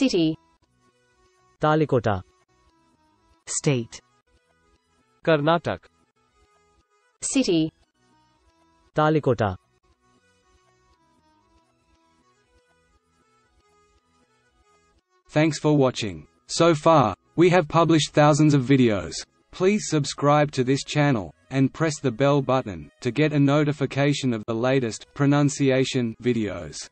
City. Talikota. State. Karnataka. City. Talikota. Thanks for watching. So far, we have published thousands of videos. Please subscribe to this channel, and press the bell button, to get a notification of the latest pronunciation videos.